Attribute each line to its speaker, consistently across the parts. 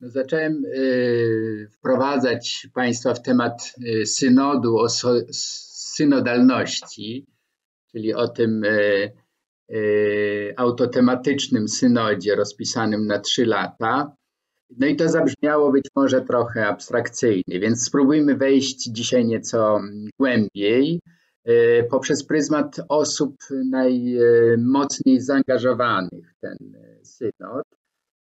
Speaker 1: Zacząłem y, wprowadzać Państwa w temat y, synodu, o synodalności, czyli o tym y, autotematycznym synodzie rozpisanym na trzy lata. No i to zabrzmiało być może trochę abstrakcyjnie, więc spróbujmy wejść dzisiaj nieco głębiej poprzez pryzmat osób najmocniej zaangażowanych w ten synod.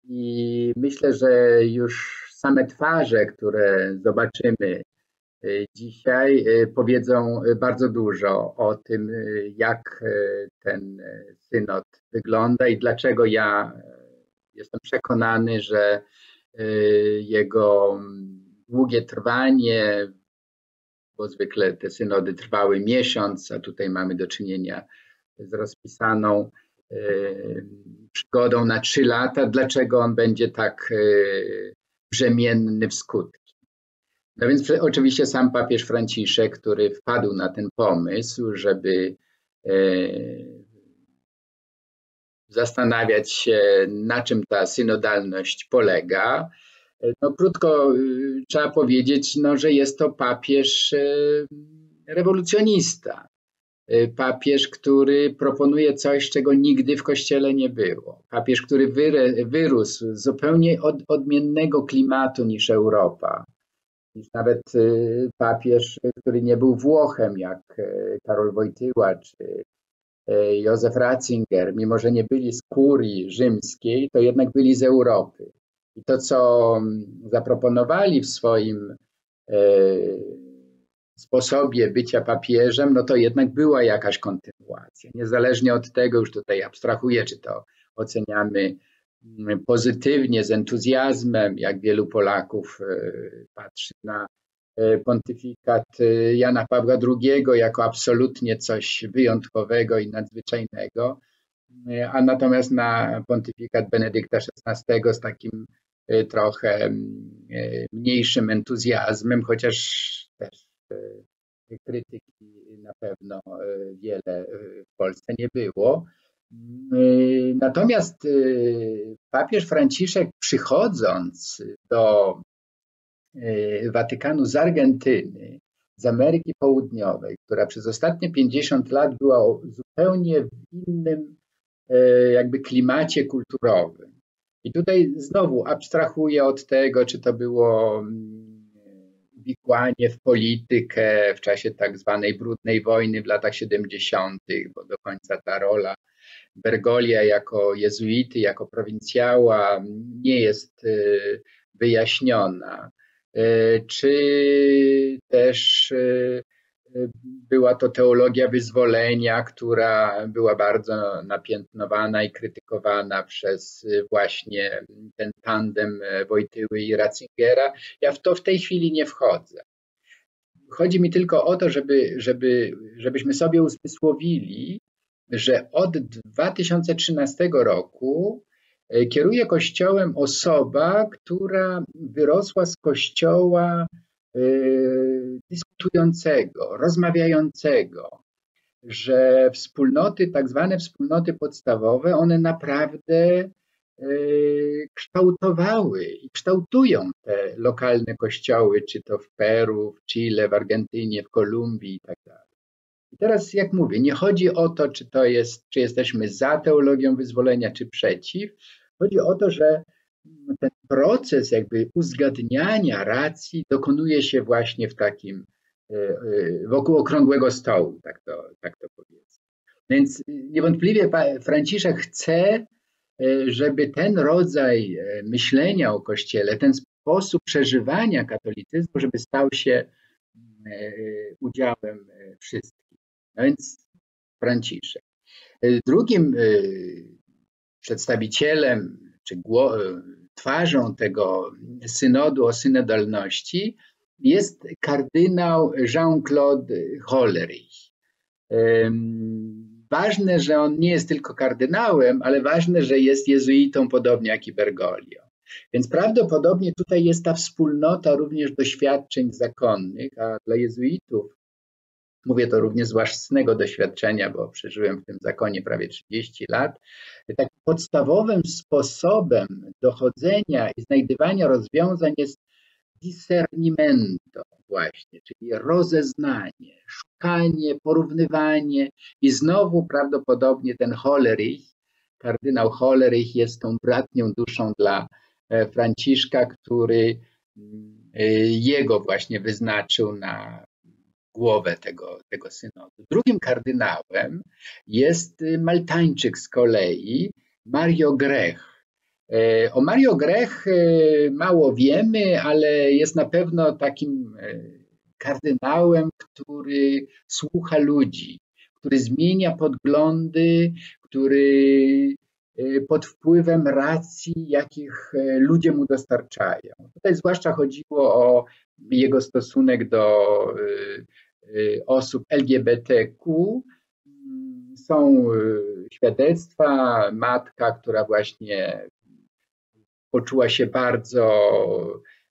Speaker 1: I myślę, że już same twarze, które zobaczymy y, dzisiaj, y, powiedzą bardzo dużo o tym, jak ten synod wygląda i dlaczego ja jestem przekonany, że Y, jego długie trwanie, bo zwykle te synody trwały miesiąc, a tutaj mamy do czynienia z rozpisaną y, przygodą na trzy lata. Dlaczego on będzie tak y, brzemienny w skutki? No więc oczywiście sam papież Franciszek, który wpadł na ten pomysł, żeby zastanawiać się, na czym ta synodalność polega. No, krótko y, trzeba powiedzieć, no, że jest to papież y, rewolucjonista. Y, papież, który proponuje coś, czego nigdy w kościele nie było. Papież, który wyrósł z zupełnie od, odmiennego klimatu niż Europa. Nawet papież, który nie był Włochem, jak Karol Wojtyła czy Józef Ratzinger, mimo że nie byli z kurii rzymskiej, to jednak byli z Europy. I to, co mm, zaproponowali w swoim sposobie bycia papieżem, no to jednak była jakaś kontynuacja. Niezależnie od tego, już tutaj abstrahuję, czy to oceniamy mm, pozytywnie, z entuzjazmem, jak wielu Polaków e, patrzy na E, pontyfikat e, Jana Pawła II jako absolutnie coś wyjątkowego i nadzwyczajnego, a natomiast na pontyfikat Benedykta XVI z takim trochę mniejszym entuzjazmem, chociaż krytyki na pewno wiele w Polsce nie było. Natomiast papież Franciszek przychodząc do E, Watykanu z Argentyny, z Ameryki Południowej, która przez ostatnie 50 lat była zupełnie w innym e, jakby klimacie kulturowym. I tutaj znowu abstrahuję od tego, czy to było mm, wikłanie w politykę w czasie tak zwanej brudnej wojny w latach 70., bo do końca ta rola Bergolia jako jezuity, jako prowincjała nie jest e, wyjaśniona. E, czy też e, była to teologia wyzwolenia, która była bardzo napiętnowana i krytykowana przez właśnie ten tandem Wojtyły i Ratzingera. Ja w to w tej chwili nie wchodzę. Chodzi mi tylko o to, żeby, żeby, żebyśmy sobie uzmysłowili, że od 2013 roku E, kieruje kościołem osoba, która wyrosła z kościoła dyskutującego, rozmawiającego, że wspólnoty, tak zwane wspólnoty podstawowe, one naprawdę e, kształtowały i kształtują te lokalne kościoły, czy to w Peru, w Chile, w Argentynie, w Kolumbii i tak dalej. I teraz, jak mówię, nie chodzi o to, czy to jest, czy jesteśmy za teologią wyzwolenia, czy przeciw. Chodzi o to, że ten proces jakby uzgadniania racji dokonuje się właśnie w takim, e, e, wokół okrągłego stołu, tak to, tak to powiedzmy. Więc niewątpliwie Franciszek chce, e, żeby ten rodzaj myślenia o Kościele, ten sposób przeżywania katolicyzmu, żeby stał się udziałem wszystkich. No więc Franciszek. Drugim przedstawicielem czy twarzą tego synodu o synodalności jest kardynał Jean-Claude Hollerich. Ważne, że on nie jest tylko kardynałem, ale ważne, że jest jezuitą, podobnie jak i Bergoglio. Więc prawdopodobnie tutaj jest ta wspólnota również doświadczeń zakonnych, a dla jezuitów Mówię to również z własnego doświadczenia, bo przeżyłem w tym zakonie prawie 30 lat. Tak podstawowym sposobem dochodzenia i znajdywania rozwiązań jest discernimento właśnie, czyli rozeznanie, szukanie, porównywanie i znowu prawdopodobnie ten Hollerich, kardynał Hollerich jest tą bratnią duszą dla e, Franciszka, który mm, e, jego właśnie wyznaczył na głowę tego, tego synodu. Drugim kardynałem jest y, Maltańczyk z kolei, Mario Grech. E, o Mario Grech e, mało wiemy, ale jest na pewno takim e, kardynałem, który słucha ludzi, który zmienia podglądy, który pod wpływem racji, jakich ludzie mu dostarczają. Tutaj zwłaszcza chodziło o jego stosunek do osób LGBTQ. Są y, świadectwa, matka, która właśnie poczuła się bardzo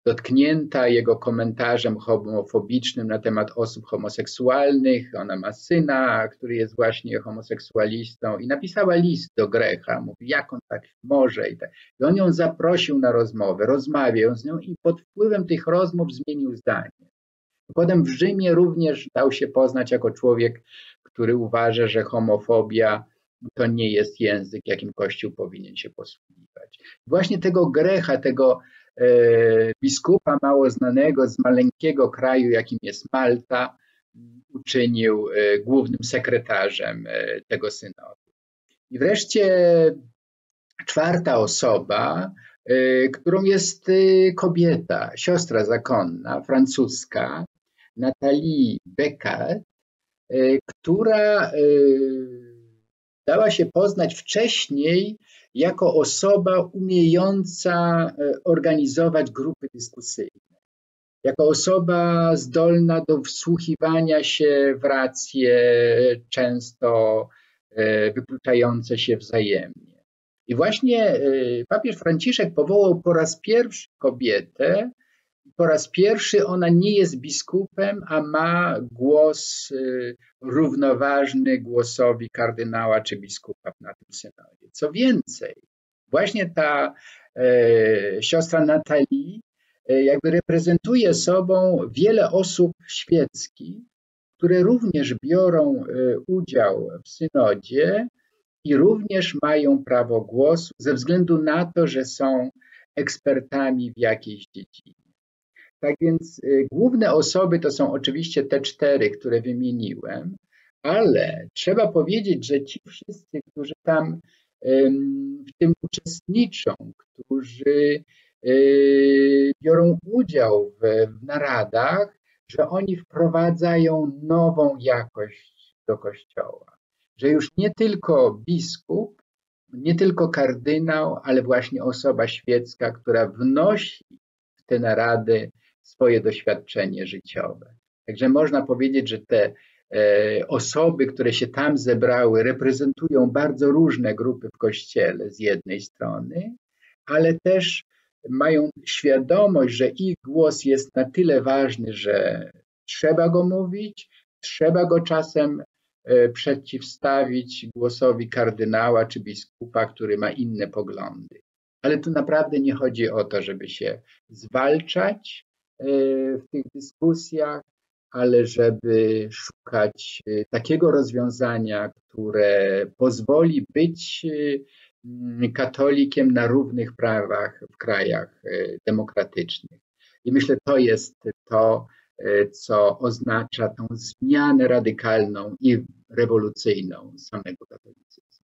Speaker 1: dotknięta jego komentarzem homofobicznym na temat osób homoseksualnych. Ona ma syna, który jest właśnie homoseksualistą i napisała list do Grecha. Mówi, jak on tak może i tak. I on ją zaprosił na rozmowę, rozmawiał z nią i pod wpływem tych rozmów zmienił zdanie. Potem w Rzymie również dał się poznać jako człowiek, który uważa, że homofobia to nie jest język, jakim Kościół powinien się posługiwać. Właśnie tego Grecha, tego e, biskupa mało znanego z maleńkiego kraju, jakim jest Malta, uczynił e, głównym sekretarzem e, tego synodu. I wreszcie czwarta osoba, e, którą jest e, kobieta, siostra zakonna, francuska, Natalii Beckett, e, która e, dała się poznać wcześniej jako osoba umiejąca e, organizować grupy dyskusyjne, jako osoba zdolna do wsłuchiwania się w racje często wykluczające się wzajemnie. I właśnie papież Franciszek powołał po raz pierwszy kobietę po raz pierwszy ona nie jest biskupem, a ma głos y, równoważny głosowi kardynała czy biskupa na tym synodzie. Co więcej, właśnie ta e, siostra Natalii e, jakby reprezentuje sobą wiele osób świeckich, które również biorą e, udział w synodzie i również mają prawo głosu ze względu na to, że są ekspertami w jakiejś dziedzinie. Tak więc y, główne osoby to są oczywiście te cztery, które wymieniłem, ale trzeba powiedzieć, że ci wszyscy, którzy tam w tym uczestniczą, którzy y, biorą udział w, naradach, że oni wprowadzają nową jakość do kościoła. Że już nie tylko biskup, nie tylko kardynał, ale właśnie osoba świecka, która wnosi w te narady swoje doświadczenie życiowe. Także można powiedzieć, że te e, osoby, które się tam zebrały, reprezentują bardzo różne grupy w kościele z jednej strony, ale też mają świadomość, że ich głos jest na tyle ważny, że trzeba go mówić, trzeba go czasem e, przeciwstawić głosowi kardynała czy biskupa, który ma inne poglądy. Ale tu naprawdę nie chodzi o to, żeby się zwalczać, w tych dyskusjach, ale żeby szukać e, takiego rozwiązania, które pozwoli być e, katolikiem na równych prawach w krajach demokratycznych. I myślę, to jest to, co oznacza tą zmianę radykalną i rewolucyjną samego katolicyzmu.